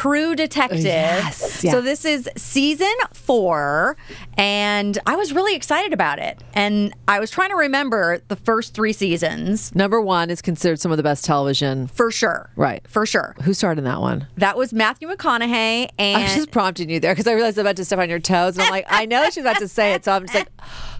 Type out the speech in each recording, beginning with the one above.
True Detective. Yes, yeah. So this is season four, and I was really excited about it. And I was trying to remember the first three seasons Number one is considered some of the best television. for sure. Right. For sure. Who starred in that one? That was Matthew McConaughey and I was just prompting you there because I realized I'm about to step on your toes. And I'm like, I know she's about to say it. So I'm just like,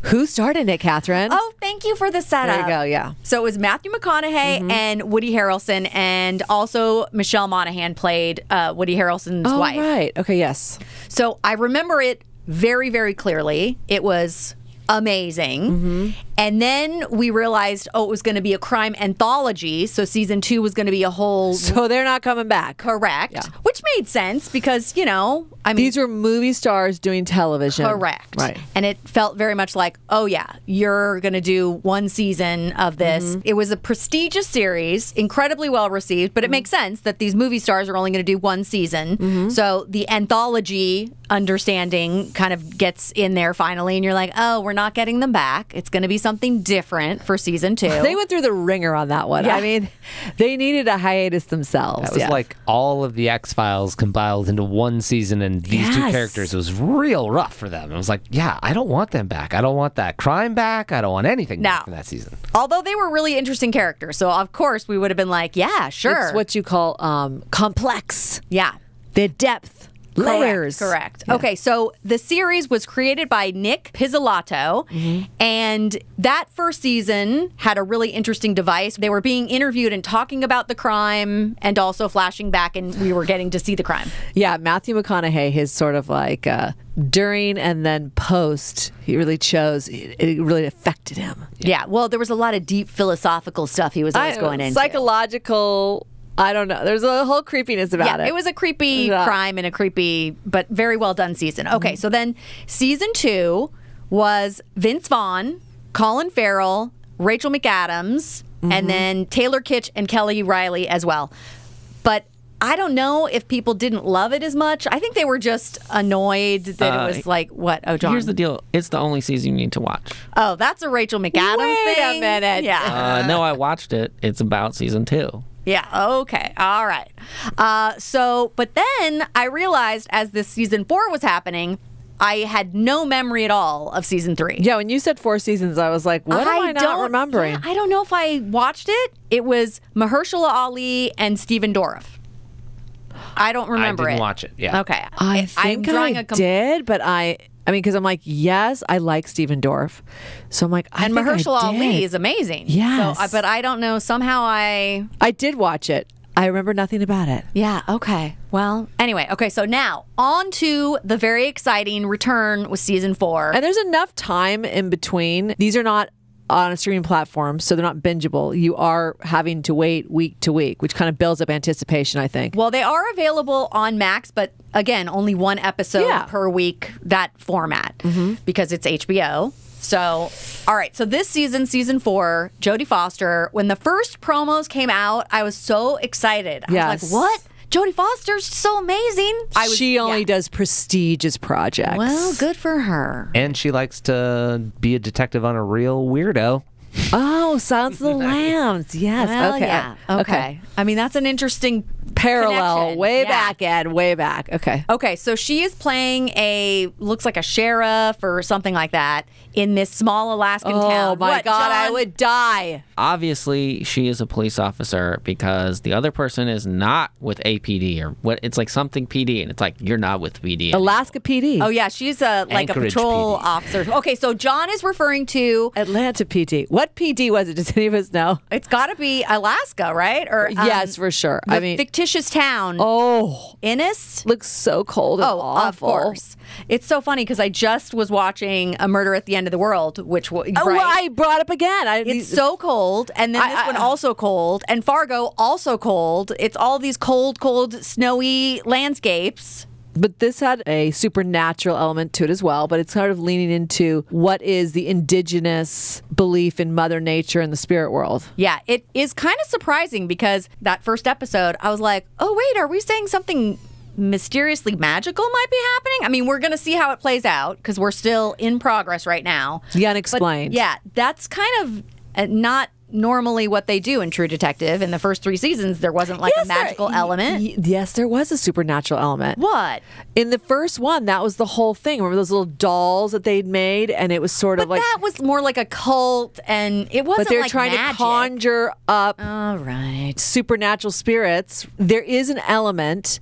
who starred in it, Catherine? Oh, thank you for the setup. There you go, yeah. So it was Matthew McConaughey and Woody Harrelson, and also Michelle Monaghan played uh, Woody Harrelson's Oh, wife. right. Okay, yes. So I remember it very, very clearly. It was amazing. Mm-hmm. And then we realized, oh, it was going to be a crime anthology. So season two was going to be a whole. So they're not coming back. Correct. Yeah. Which made sense because, you know, I mean, These were movie stars doing television. Correct. Right. And it felt very much like, oh, yeah, you're going to do one season of this. Mm-hmm. It was a prestigious series, incredibly well received, but it makes sense that these movie stars are only going to do one season. Mm-hmm. So the anthology understanding kind of gets in there finally, and you're like, oh, we're not getting them back. It's going to be something different for season two. They went through the ringer on that one. Yeah. I mean, they needed a hiatus themselves. That was yeah. like all of the X Files compiled into one season, and these two characters. It was real rough for them. It was like, yeah, I don't want them back. I don't want that crime back. I don't want anything back No. from that season. Although they were really interesting characters. So, of course, we would have been like, yeah, sure. It's what you call um, complex. yeah. The depth, layers. Correct. correct. Okay, so the series was created by Nic Pizzolatto, and that first season had a really interesting device. They were being interviewed and talking about the crime, and also flashing back, and we were getting to see the crime. Yeah, Matthew McConaughey, his sort of like uh, during and then post, he really chose, it, it really affected him. Yeah. Well, there was a lot of deep philosophical stuff he was always I- going into. Psychological, I don't know. There's a whole creepiness about yeah, it. it was a creepy Yeah. crime and a creepy, but very well done season. Okay, so then season two was Vince Vaughn, Colin Farrell, Rachel McAdams, and then Taylor Kitsch and Kelly Reilly as well. But I don't know if people didn't love it as much. I think they were just annoyed that Uh, it was like what? Oh, John. Here's the deal. It's the only season you need to watch. oh, that's a Rachel McAdams Wait a thing. minute. Yeah. Uh, no, I watched it. It's about season two. Yeah. Okay. All right. Uh, so, but then I realized as this season four was happening, I had no memory at all of season three. yeah, when you said four seasons, I was like, what am I not don't- remembering? yeah, I don't know if I watched it. It was Mahershala Ali and Stephen Dorff. I don't remember I didn't it. watch it. Yeah. Okay. I I'm think drawing I a com- did, but I, I mean, because I'm like, yes, I like Stephen Dorff, so I'm like, I And Mahershala Ali is amazing. Uh, yes. So, but I don't know. Somehow I I did watch it. I remember nothing about it. Yeah, okay. Well, anyway, okay, so now on to the very exciting return with season four. And there's enough time in between. These are not on a streaming platform, so they're not bingeable. You are having to wait week to week, which kind of builds up anticipation, I think. well, they are available on Max, but again, only one episode Yeah. per week, that format, mm-hmm. because it's HBO. So, all right. So this season, season four, Jodie Foster. When the first promos came out, I was so excited. I was Yes. like, "What? Jodie Foster's so amazing!" I was. she only yeah. does prestigious projects. Well, good for her. And she likes to be a detective on a real weirdo. Oh, Silence of the Lambs. Yes. Well, okay. yeah. Okay. I mean, that's an interesting Parallel, connection. way Yeah. back, Ed, way back. Okay. Okay, so she is playing a looks like a sheriff or something like that in this small Alaskan Oh town. Oh my What, God, I would die. Obviously, she is a police officer because the other person is not with APD or what. It's like something PD, and it's like you're not with PD. Alaska PD. Oh yeah, she's a like Anchorage a patrol PD. officer. Okay, so John is referring to Atlanta PD. What PD was it? Does any of us know? it's got to be Alaska, right? Or um, yes, for sure. I mean, fictitious town oh, Ennis. looks so cold and Oh, awful. of course. It's so funny because I just was watching A Murder at the End of the World, which was Oh, well, I brought up again. I, It's so cold, and then I- this I- one also cold, and Fargo also cold. It's all these cold, cold, snowy landscapes. But this had a supernatural element to it as well. But it's sort of leaning into what is the indigenous belief in Mother Nature and the spirit world. Yeah, it is kind of surprising because that first episode, I was like, oh, wait, are we saying something mysteriously magical might be happening? I mean, we're going to see how it plays out because we're still in progress right now. The unexplained. But yeah, that's kind of uh, not normally what they do in True Detective. In the first three seasons, there wasn't like Yes, a magical y- element. y- yes, there was a supernatural element. what? In the first one, that was the whole thing. Remember those little dolls that they'd made, and it was sort But of like. that was more like a cult, and it wasn't but they're like trying magic. to conjure up All right. supernatural spirits. There is an element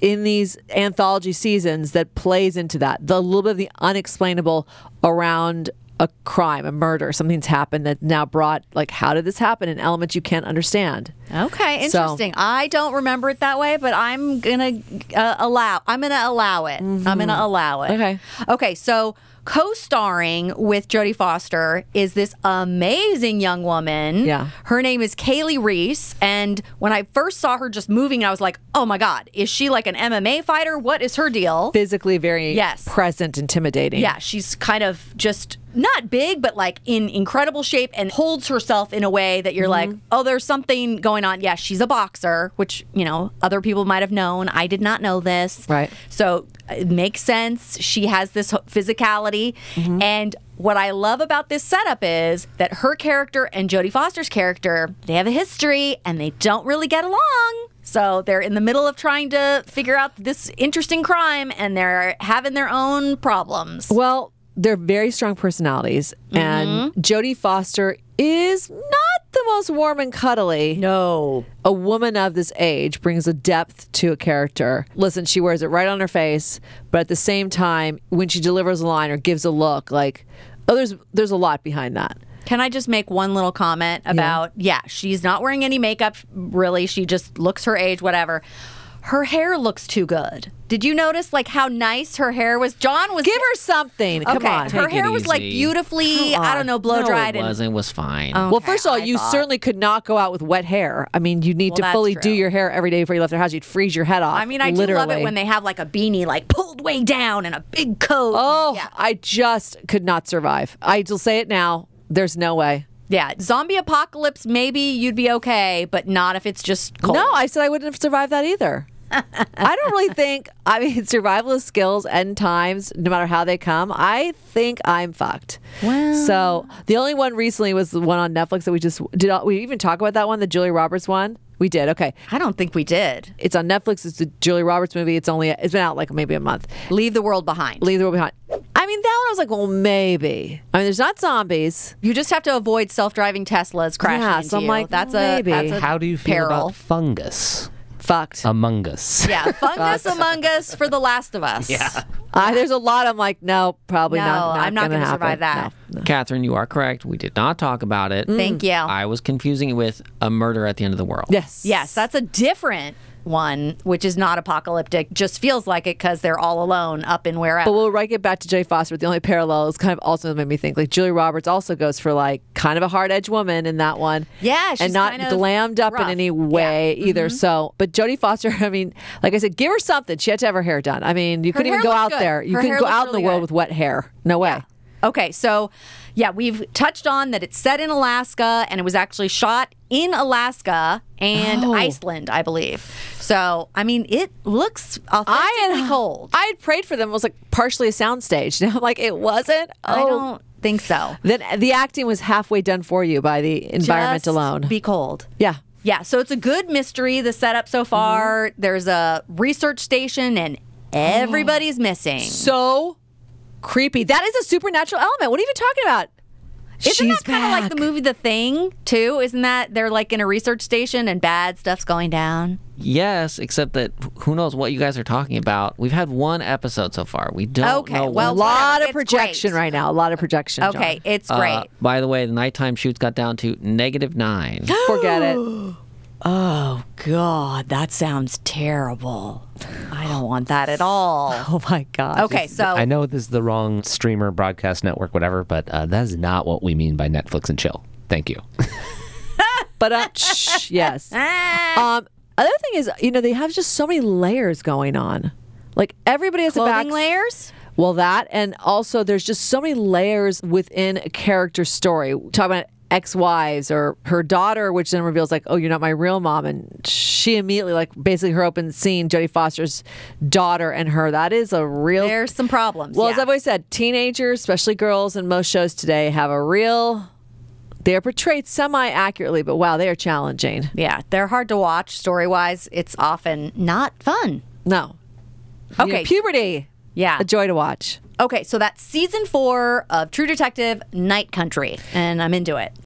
in these anthology seasons that plays into that. The little bit of the unexplainable around a crime, a murder, something's happened that now brought like how did this happen? An element you can't understand. Okay, So- interesting. I don't remember it that way, but I'm gonna uh, allow. I'm gonna allow it. I'm gonna allow it. Okay. Okay. So co-starring with Jodie Foster is this amazing young woman. Yeah. Her name is Kali Reis, and when I first saw her just moving, I was like, "Oh my god, is she like an MMA fighter? What is her deal?" Physically very Yes. present, intimidating. Yeah, she's kind of just not big, but like in incredible shape and holds herself in a way that you're mm-hmm. like, oh, there's something going on. Yeah, she's a boxer, which, you know, other people might have known. I did not know this. Right. So uh, it makes sense. She has this physicality. Mm-hmm. And what I love about this setup is that her character and Jodie Foster's character, they have a history and they don't really get along. So they're in the middle of trying to figure out this interesting crime and they're having their own problems. Well, they're very strong personalities, and mm-hmm. Jodie Foster is not the most warm and cuddly. No. a woman of this age brings a depth to a character. Listen, she wears it right on her face, but at the same time, when she delivers a line or gives a look, like, oh, there's there's a lot behind that. Can I just make one little comment about, yeah, she's not wearing any makeup, really. She just looks her age, whatever. Her hair looks too good. Did you notice, like, how nice her hair was? John was. Give her something. Come okay, on. her Take it hair was like beautifully, Come I don't know, blow no, dried. it and wasn't. It was fine. well, first of all, I you thought. certainly could not go out with wet hair. I mean, you need Well, to that's fully do your hair every day before you left the house. You'd freeze your head off. I mean, I literally. do love it when they have like a beanie, like pulled way down and a big coat. Oh, yeah. I just could not survive. I will say it now. There's no way. yeah. Zombie apocalypse, maybe you'd be okay, but not if it's just cold. No, I said I wouldn't have survived that either. I don't really think. I mean, survivalist skills and times, no matter how they come, I think I'm fucked. Well. so the only one recently was the one on Netflix that we just did. We even talk about that one, the Julia Roberts one. We did. Okay, I don't think we did. it's on Netflix. It's the Julia Roberts movie. It's only it's been out like maybe a month. Leave the world behind. Leave the world behind. I mean, that one I was like, well, maybe. I mean, there's not zombies. You just have to avoid self-driving Teslas crashing Yeah, into so I'm you. like, that's maybe. a that's a How do you feel peril. about fungus Fucked. among us? Yeah, fungus among us for The Last of Us. Yeah, Uh, there's a lot. I'm like, no, probably No, not. I'm not gonna gonna survive that. No, no. Catherine, you are correct. We did not talk about it. Thank you. I was confusing it with a murder at the end of the world. Yes. yes, that's a different one, which is not apocalyptic. Just feels like it because they're all alone up in wherever. But we'll right get back to Jodie Foster. The only parallel is kind of also made me think like Julia Roberts also goes for like kind of a hard edge woman in that one. Yeah, she's and not kind of glammed up in any way Yeah. either. So, but Jodie Foster, I mean, like I said, give her something. She had to have her hair done. I mean, you couldn't even go out good. there. You Her couldn't go out in the world good. with wet hair. No way. Okay, so yeah, we've touched on that it's set in Alaska and it was actually shot in Alaska and Oh. Iceland, I believe. So, I mean, it looks authentically I had cold. I had prayed for them. It was like partially a soundstage. I'm like, it wasn't. I Oh. don't think so. Then the acting was halfway done for you by the environment Just alone. Be cold. yeah. Yeah, so it's a good mystery, the setup so mm-hmm. far. There's a research station and everybody's missing. So creepy. That is a supernatural element. What are you even talking about? Isn't She's that kind of like the movie The Thing, too? Isn't that they're like in a research station and bad stuff's going down? Yes, except that who knows what you guys are talking about. We've had one episode so far. We don't Okay, know well, A lot of It's projection great. right now. A lot of projection. John. Okay, it's Uh, great. by the way, the nighttime shoots got down to negative nine. Forget it. Oh, God, that sounds terrible. I don't want that at all. Oh my god. Okay, so I know this is the wrong streamer, broadcast network, whatever, but uh, that is not what we mean by Netflix and chill. Thank you. But uh, shh, yes. Um, other thing is, you know, they have just so many layers going on. Like everybody has a clothing back. layers? Well, that and also there's just so many layers within a character story. Talk about ex-wives or her daughter which then reveals like oh you're not my real mom and she immediately like basically her open scene jodie foster's daughter and her that is a real there's some problems well yeah. as i've always said teenagers especially girls in most shows today have a real they are portrayed semi accurately, but wow, they are challenging. Yeah, they're hard to watch story wise. It's often not fun. No. Okay. You know, puberty. Yeah. A joy to watch. Okay, so that's season four of True Detective Night Country, and I'm into it.